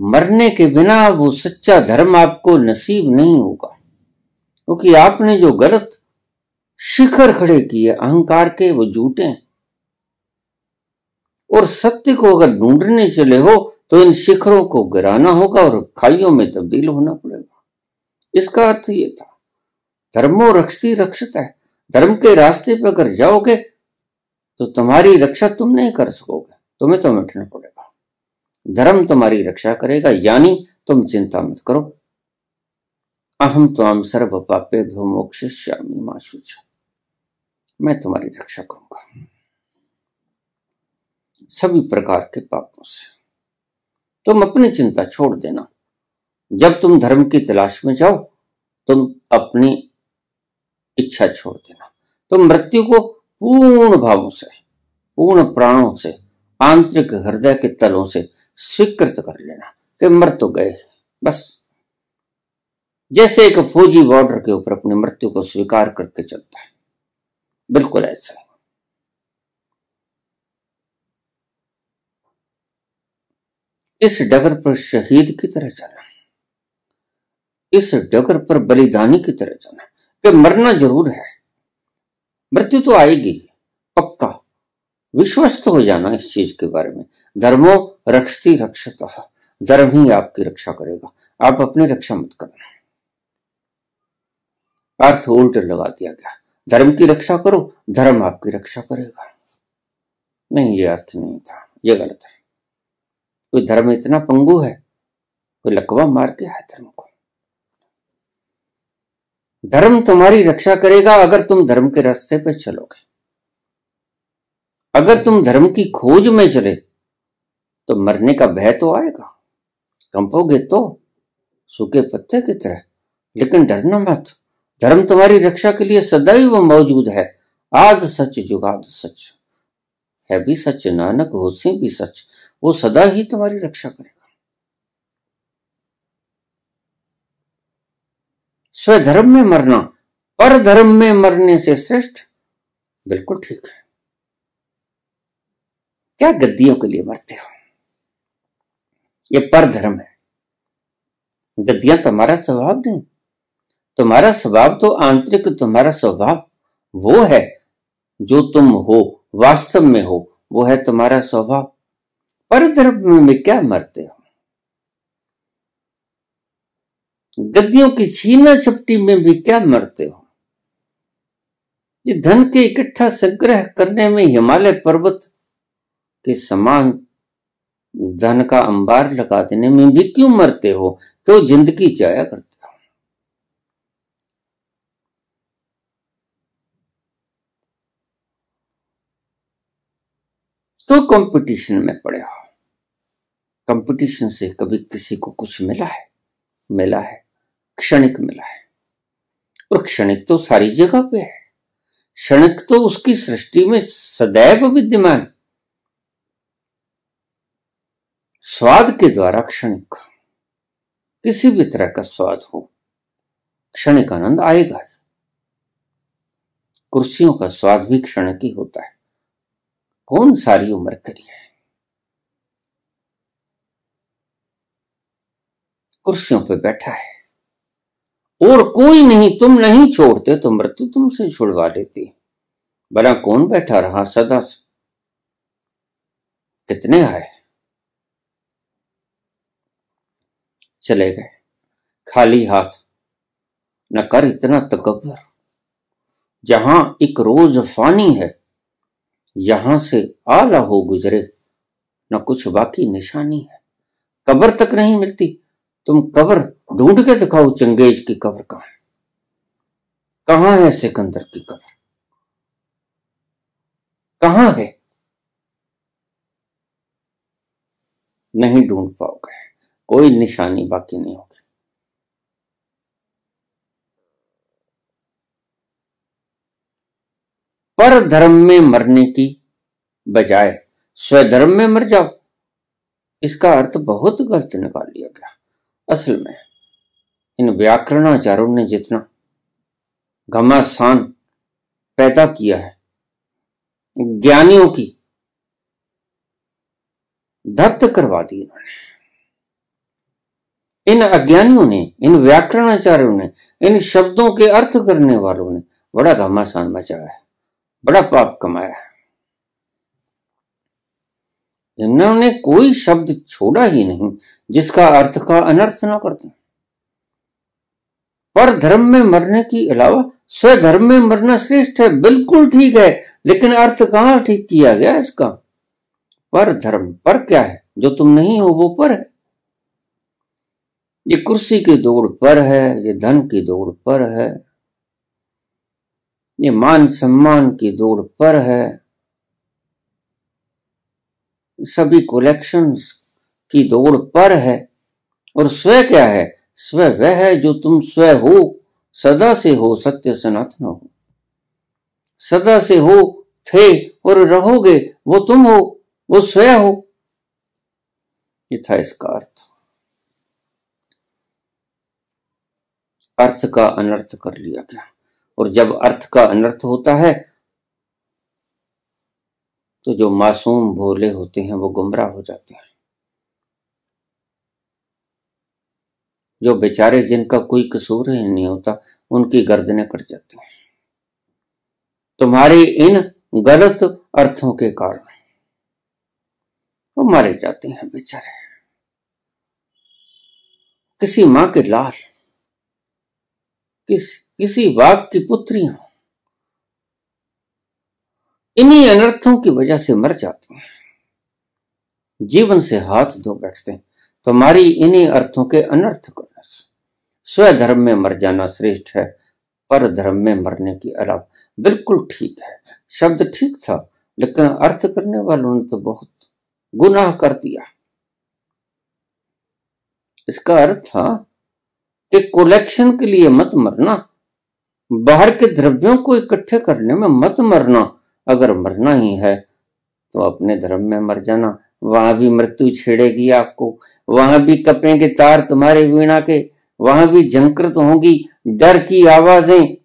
मरने के बिना वो सच्चा धर्म आपको नसीब नहीं होगा। क्योंकि तो आपने जो गलत शिखर खड़े किए, अहंकार के वो झूठे हैं। और सत्य को अगर ढूँढने चले हो तो इन शिखरों को गिराना होगा और खाइयों में तब्दील होना पड़ेगा। इसका अर्थ ये था, धर्मो रक्षी रक्षित है धर्म के रास्ते पर अगर जाओगे तो तुम्हारी रक्षा तुम नहीं कर सकोगे। तुम्हें तो मिटना पड़ेगा। धर्म तुम्हारी रक्षा करेगा, यानी तुम चिंता मत करो। अहम तो सर्व पापे भो मोक्ष श्यामी माशुच मैं तुम्हारी रक्षा करूँगा। सभी प्रकार के पापों से। तुम अपनी चिंता छोड़ देना। जब तुम धर्म की तलाश में जाओ, तुम अपनी इच्छा छोड़ देना। तो मृत्यु को पूर्ण भावों से, पूर्ण प्राणों से, आंतरिक हृदय के तलों से स्वीकृत कर लेना कि मर तो गए बस। जैसे एक फौजी बॉर्डर के ऊपर अपनी मृत्यु को स्वीकार करके चलता है। बिल्कुल ऐसा है। इस डगर पर शहीद की तरह जाना। इस डगर पर बलिदानी की तरह चलना कि मरना ज़रूर है। मृत्यु तो आएगी, पक्का। विश्वस्त हो जाना इस चीज़ के बारे में। धर्मो रक्षती रक्षत, धर्म ही आपकी रक्षा करेगा। आप अपनी रक्षा मत करना अर्थ उल्ट लगा दिया गया। धर्म की रक्षा करो, धर्म आपकी रक्षा करेगा। नहीं, ये अर्थ नहीं था। ये गलत है। कोई धर्म इतना पंगु है, कोई लकवा मार के है धर्म को। धर्म तुम्हारी रक्षा करेगा अगर तुम धर्म के रास्ते पर चलोगे। अगर तुम धर्म की खोज में चले तो मरने का भय तो आएगा। कंपोगे तो सूखे पत्ते की तरह। लेकिन डरना मत। धर्म तुम्हारी रक्षा के लिए सदैव मौजूद है। आद सच, जुगाद सच। है भी सच, नानक होशी भी सच। वो सदा ही तुम्हारी रक्षा करेगा स्वधर्म में मरना पर धर्म में मरने से श्रेष्ठ बिल्कुल ठीक है। क्या गद्दियों के लिए मरते हो? ये पर धर्म है। गद्दियाँ तुम्हारा स्वभाव नहीं। तुम्हारा स्वभाव तो आंतरिक, तुम्हारा स्वभाव वो है जो तुम हो, वास्तव में हो, वो है तुम्हारा स्वभाव। पर धर्म में क्या मरते हो? गद्दियों की छीना छपटी में भी क्या मरते हो? ये धन के इकट्ठा संग्रह करने में हिमालय पर्वत के समान धन का अंबार लगा देने में भी क्यों मरते हो? क्यों ज़िंदगी जाया करते हो? तो कंपटीशन में पड़े हो। कंपटीशन से कभी किसी को कुछ मिला है? मिला है। क्षणिक मिला है। और क्षणिक तो सारी जगह पे है। क्षणिक तो उसकी सृष्टि में सदैव विद्यमान स्वाद के द्वारा क्षणिक। किसी भी तरह का स्वाद हो, क्षणिक आनंद आएगा कुर्सियों का स्वाद भी क्षणिक ही होता है। कौन सारी उम्र करी है? कुर्सियों पे बैठा है। और कोई नहीं, तुम नहीं छोड़ते तो मृत्यु तुमसे छुड़वा लेती बड़ा कौन बैठा रहा सदा कितने आए? चले गए। खाली हाथ। न कर इतना तकबर जहाँ एक रोज फानी है, यहाँ से आला हो गुजरे। न कुछ बाकी निशानी है। कब्र तक नहीं मिलती। तुम कबर ढूंढ के दिखाओ, चंगेज की कबर कहाँ है? कहाँ है सिकंदर की कबर? कहाँ है? नहीं ढूंढ पाओगे। कोई निशानी बाकी नहीं होगी। पर धर्म में मरने की बजाय स्वधर्म में मर जाओ। इसका अर्थ बहुत गलत निकाल लिया गया। असल में, इन व्याकरणाचारों ने जितना घमासान पैदा किया है, ज्ञानियों की धत्त करवा दी इन्होंने। इन अज्ञानियों ने, इन व्याकरणाचार्यों ने, इन शब्दों के अर्थ करने वालों ने बड़ा घमासान मचाया है, बड़ा पाप कमाया है। इन्होंने कोई शब्द छोड़ा ही नहीं जिसका अर्थ का अनर्थ ना करते। पर धर्म में मरने के अलावा स्वधर्म में मरना श्रेष्ठ है, बिल्कुल ठीक है, लेकिन अर्थ कहाँ ठीक किया गया इसका? पर धर्म पर क्या है? जो तुम नहीं हो, वो पर है। ये कुर्सी की दौड़ पर है, ये धन की दौड़ पर है, ये मान सम्मान की दौड़ पर है। सभी कलेक्शंस की दौड़ पर है। और स्व क्या है? स्व वह है जो तुम स्व हो, सदा से हो, सत्य सनातन हो। सदा से हो, थे और रहोगे, वो तुम हो, वो स्वयं हो। ये था इसका अर्थ। अर्थ का अनर्थ कर लिया गया। और जब अर्थ का अनर्थ होता है तो जो मासूम भोले होते हैं, वो गुमराह हो जाते हैं। जो बेचारे जिनका कोई कसूर ही नहीं होता, उनकी गर्दनें कट जाती हैं। तुम्हारे इन गलत अर्थों के कारण वो मारे जाते हैं बेचारे। किसी माँ के लाल, किस, किसी बाप की पुत्रियाँ इन्हीं अनर्थों की वजह से मर जाती हैं। जीवन से हाथ धो बैठते हैं। तुम्हारी इन्हीं अर्थों के अनर्थ करने से स्वधर्म में मर जाना श्रेष्ठ है पर धर्म में मरने की अलावा बिल्कुल ठीक है। शब्द ठीक था, लेकिन अर्थ करने वालों ने तो बहुत गुनाह कर दिया। इसका अर्थ था कि कोलेक्शन के लिए मत मरना, बाहर के द्रव्यों को इकट्ठे करने में मत मरना। अगर मरना ही है तो अपने धर्म में मर जाना। वहाँ भी मृत्यु छेड़ेगी आपको, वहाँ भी कपेंगे तार तुम्हारे वीणा के वहाँ भी झंकृत होंगी, डर की आवाज़ें।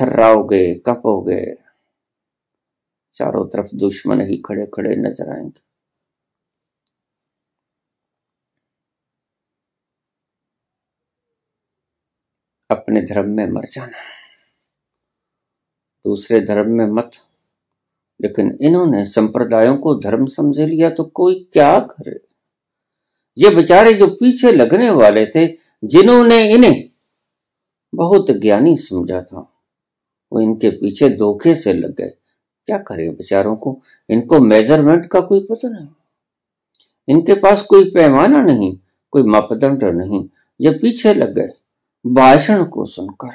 थर्राओगे कपोगे चारों तरफ़ दुश्मन ही खड़े खड़े नज़र आएँगे। अपने धर्म में मर जाना। दूसरे धर्म में मत। लेकिन इन्होंने संप्रदायों को धर्म समझ लिया तो कोई क्या करे? ये बेचारे जो पीछे लगने वाले थे, जिन्होंने इन्हें बहुत ज्ञानी समझा था, वो इनके पीछे धोखे से लग गए। क्या करें बेचारों को? इनको मेज़रमेंट का कोई पता नहीं। इनके पास कोई पैमाना नहीं, कोई मापदंड नहीं। ये पीछे लग गए, भाषण को सुनकर,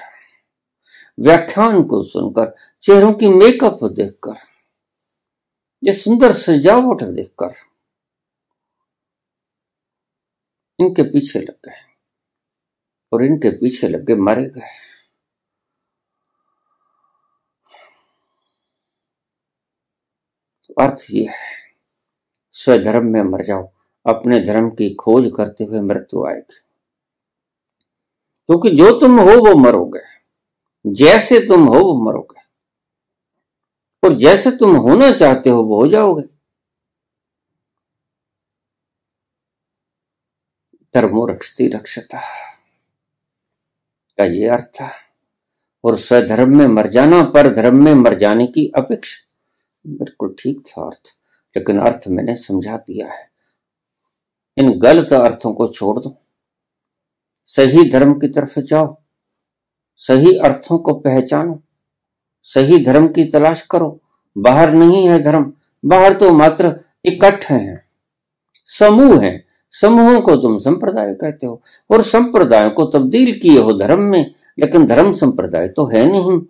व्याख्यान को सुनकर, चेहरों की मेकअप देखकर, ये सुंदर सजावट देखकर। इनके पीछे लग गए। और इनके पीछे लग गए मारे गए। अर्थ यह है, स्वधर्म में मर जाओ, अपने धर्म की खोज करते हुए मृत्यु आएगी। क्योंकि जो तुम हो वो मरोगे, जैसे तुम हो वो मरोगे, और जैसे तुम होना चाहते हो वो हो जाओगे। धर्मो रक्षती रक्षता। का ये अर्थ? था और स्वधर्म में मर जाना, पर धर्म में मर जाने की अपेक्षा। बिल्कुल ठीक था अर्थ, लेकिन अर्थ मैंने समझा दिया है। इन गलत अर्थों को छोड़ दो। सही धर्म की तरफ़ जाओ। सही अर्थों को पहचानो। सही धर्म की तलाश करो। बाहर नहीं है धर्म। बाहर तो मात्र इकट्ठ हैं। समूह हैं। समूहों को तुम संप्रदाय कहते हो। और संप्रदाय को तब्दील किए हो धर्म में, लेकिन धर्म संप्रदाय तो है नहीं।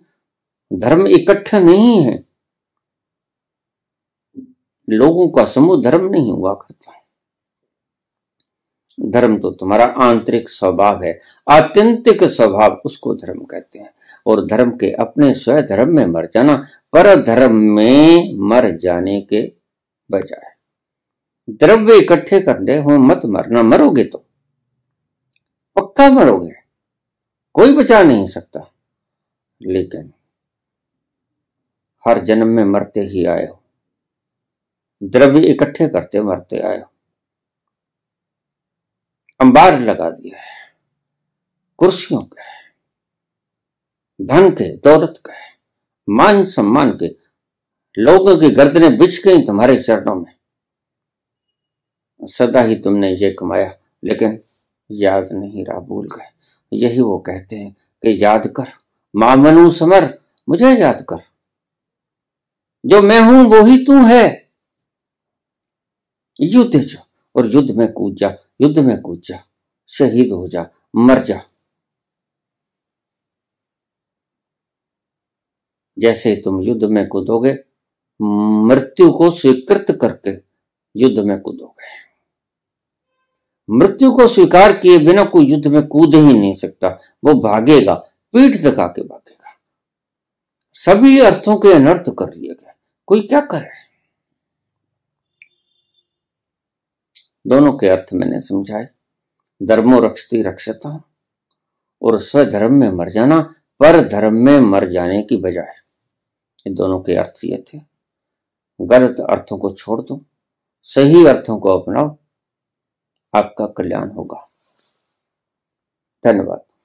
धर्म इकट्ठा नहीं है। लोगों का समूह धर्म नहीं हुआ करता है। धर्म तो तुम्हारा आंतरिक स्वभाव है। आत्यंतिक स्वभाव उसको धर्म कहते हैं। और धर्म के अपने स्व धर्म में मर जाना, पर धर्म में मर जाने के बजाय। द्रव्य इकट्ठे करने हो, मत मरना, मरोगे तो। पक्का मरोगे। कोई बचा नहीं सकता। लेकिन हर जन्म में मरते ही आए हो। द्रव्य इकट्ठे करते मरते आए हो। अंबार लगा दिया है। कुर्सियों के, धन के, दौलत के, मान सम्मान के, लोगों की गर्दनें बिछ गई तुम्हारे चरणों में। सदा ही तुमने ये कमाया, लेकिन याद नहीं रहा, भूल गए। यही वो कहते हैं कि याद कर माँ मनु समर, मुझे याद कर। जो मैं हूँ, वो ही तू है। युद्ध जो, और युद्ध में कूद जा, युद्ध में कूद जा, शहीद हो जा, मर जा। जैसे तुम युद्ध में कूदोगे, मृत्यु को स्वीकृत करके युद्ध में कूदोगे। मृत्यु को स्वीकार किए बिना कोई युद्ध में कूद ही नहीं सकता। वो भागेगा, पीठ दिखा के भागेगा। सभी अर्थों के अनर्थ कर लिए गए। कोई क्या करे? दोनों के अर्थ मैंने समझाए। धर्मो रक्षती रक्षता और स्वधर्म में मर जाना, पर धर्म में मर जाने की बजाय। दोनों के अर्थ ये थे। गलत अर्थों को छोड़ दो, सही अर्थों को अपनाओ आपका कल्याण होगा। धन्यवाद।